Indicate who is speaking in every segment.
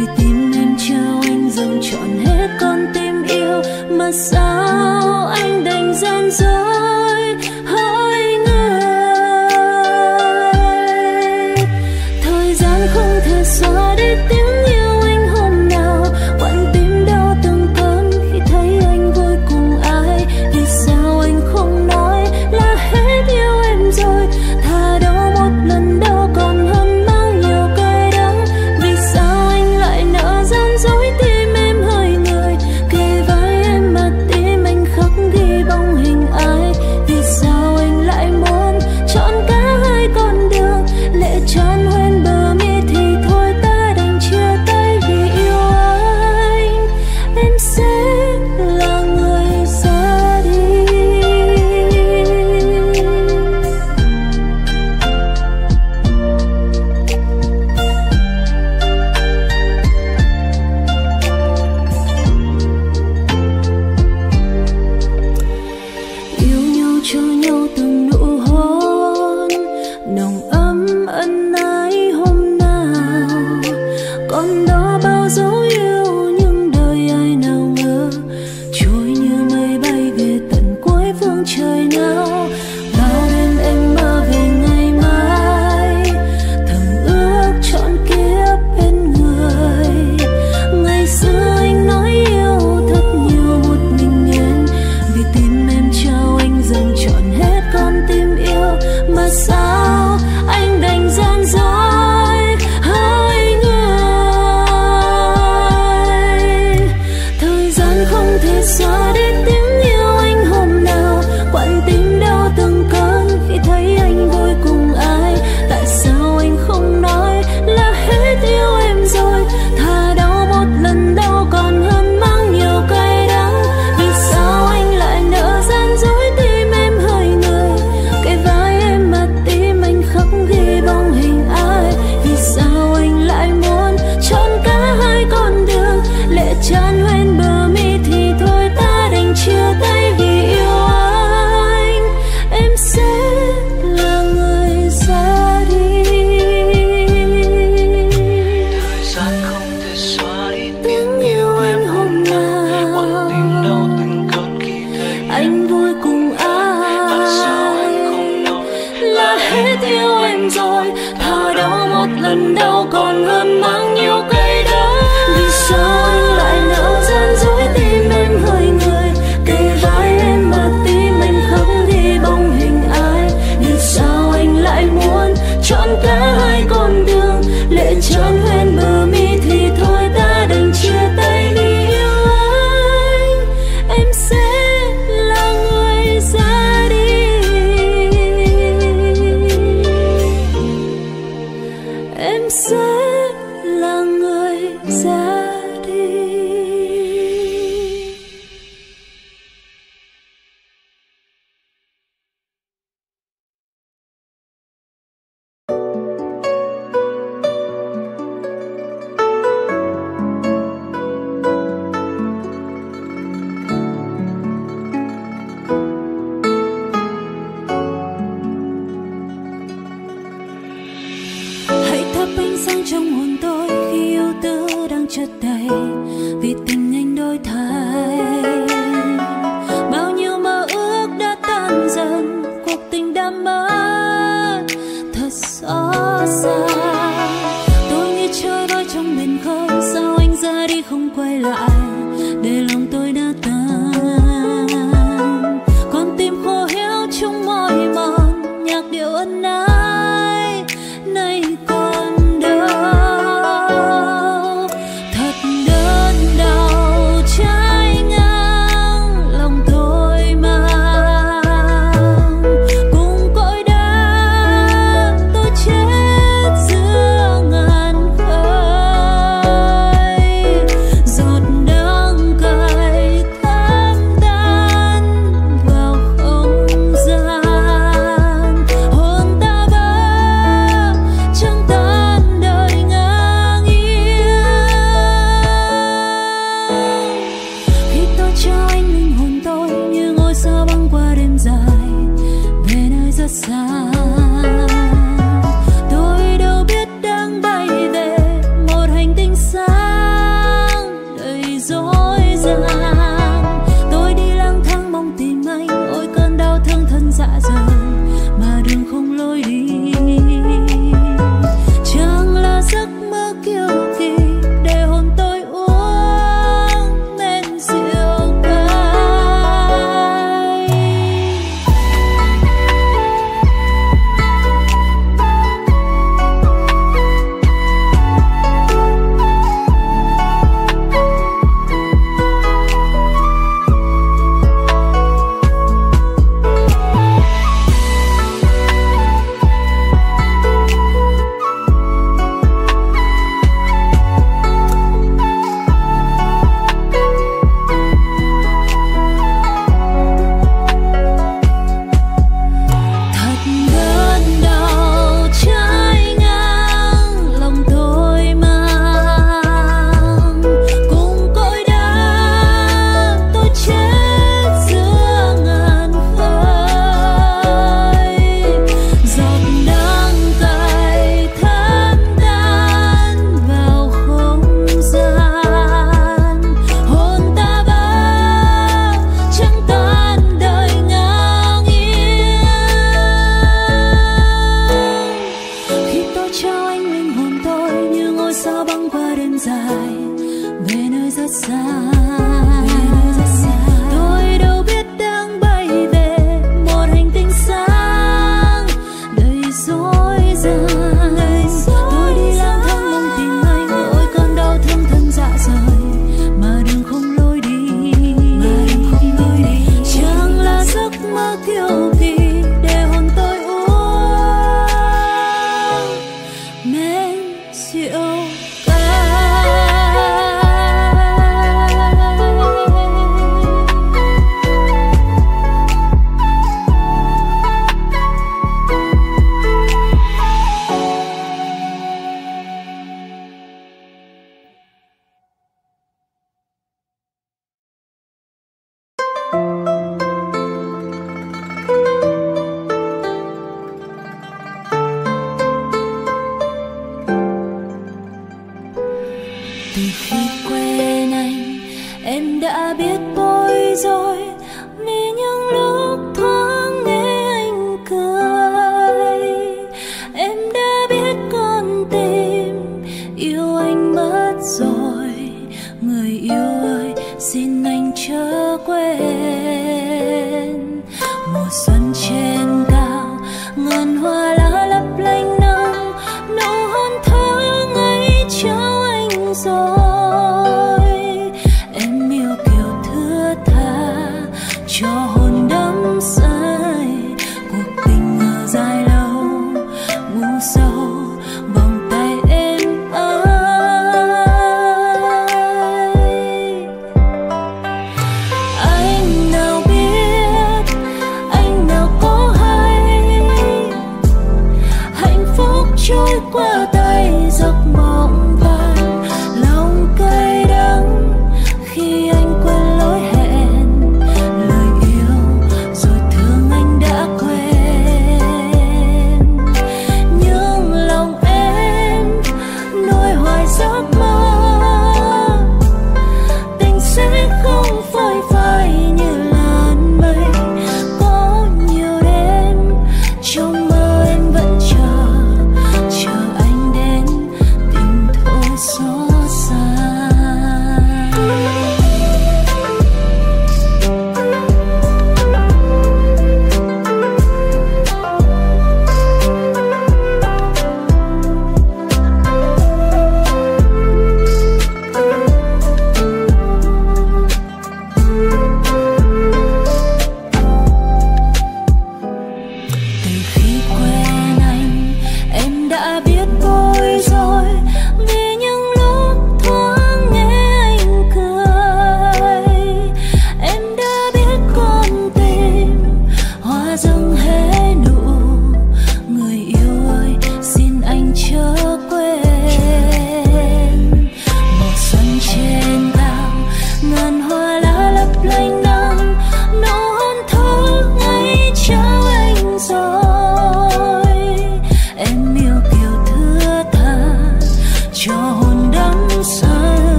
Speaker 1: vì tim em trao, anh dòng chọn hết con tim yêu. Mà sao anh đành gian dối? 春又冬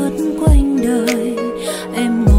Speaker 1: lướt quanh đời. Em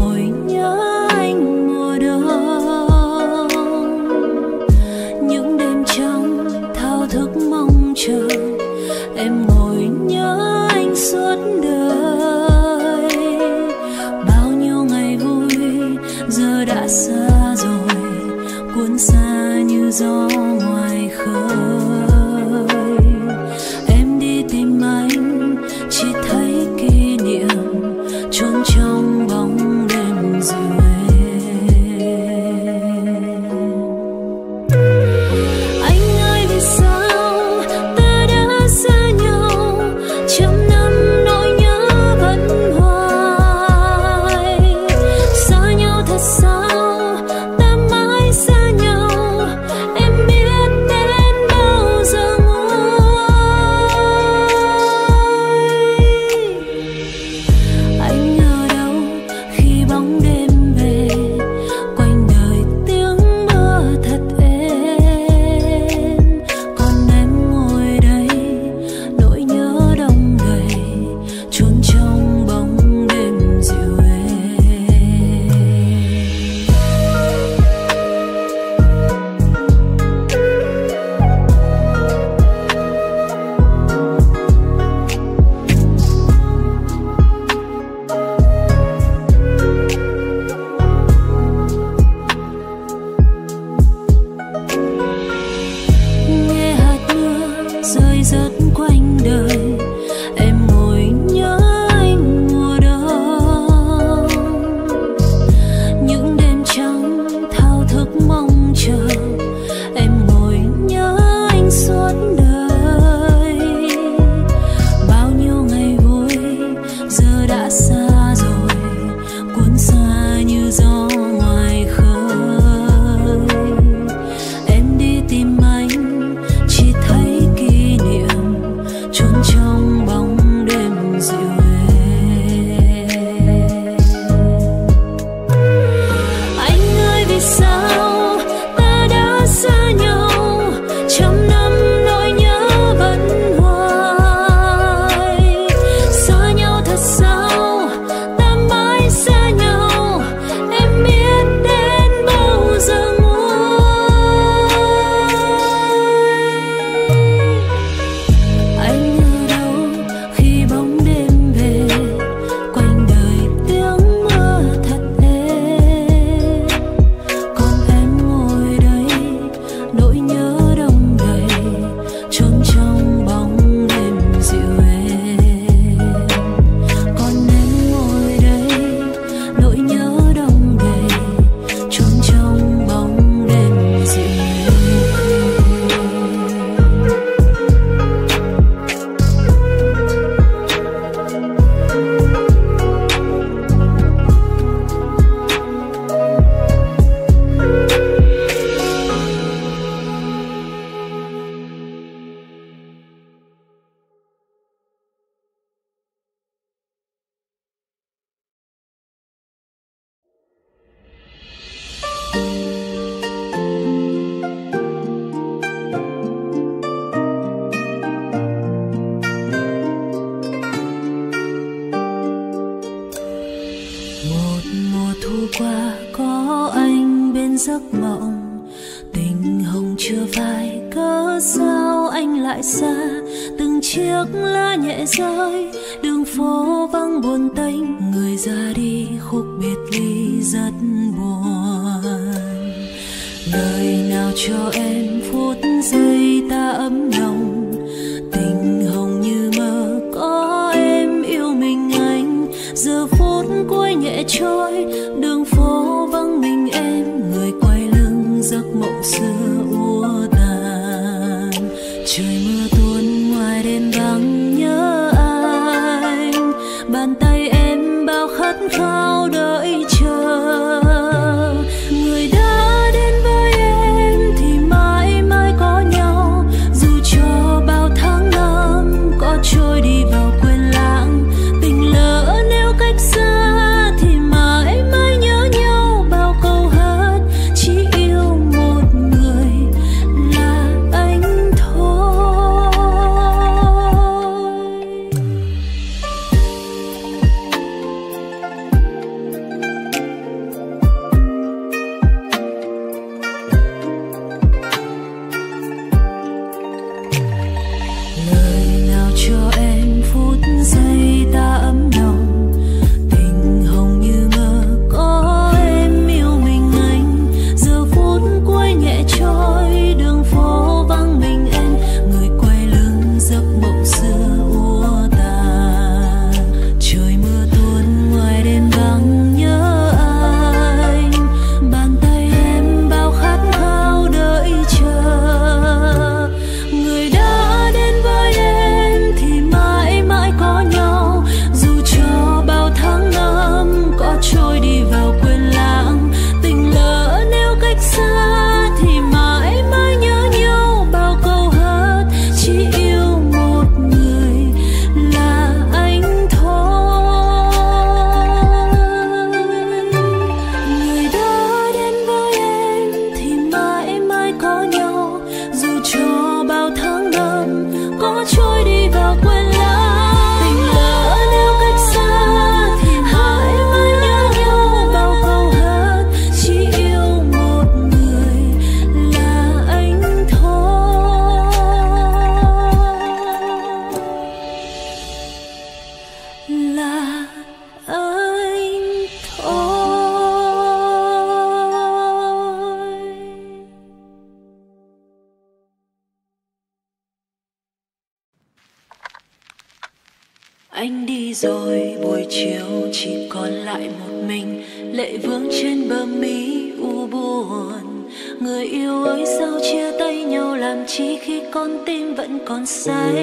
Speaker 1: anh đi rồi, buổi chiều chỉ còn lại một mình. Lệ vương trên bờ mi u buồn. Người yêu ơi, sao chia tay nhau? Làm chi khi con tim vẫn còn say?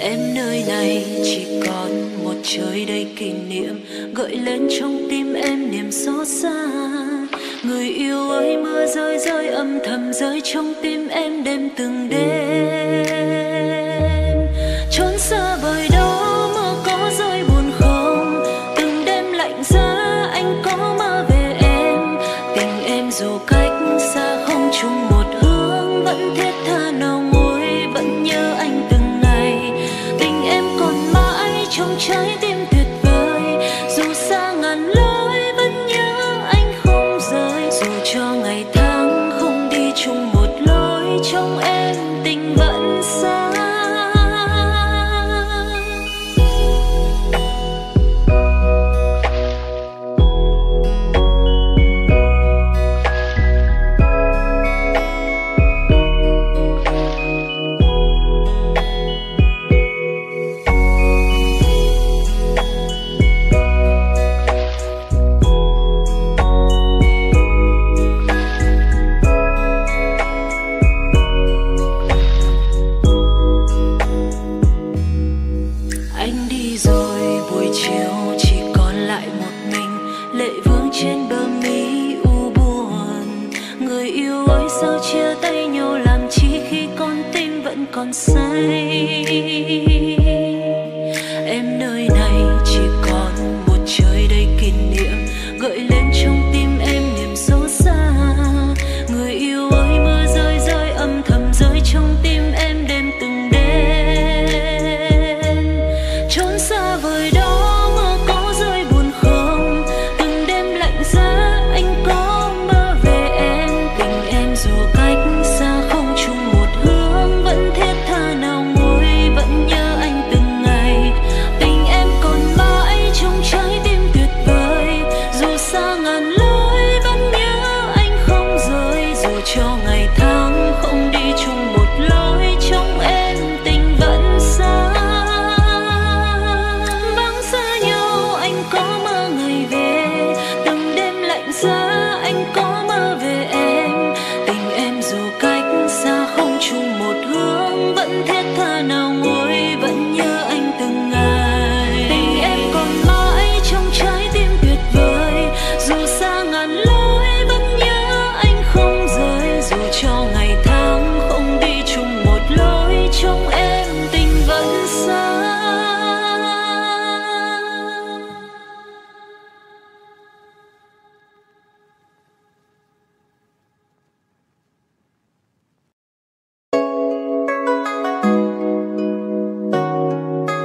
Speaker 1: Em nơi này chỉ còn một trời đầy kỷ niệm. Gợi lên trong tim em niềm xót xa. Người yêu ơi, mưa rơi rơi âm thầm rơi trong tim em đêm từng đêm.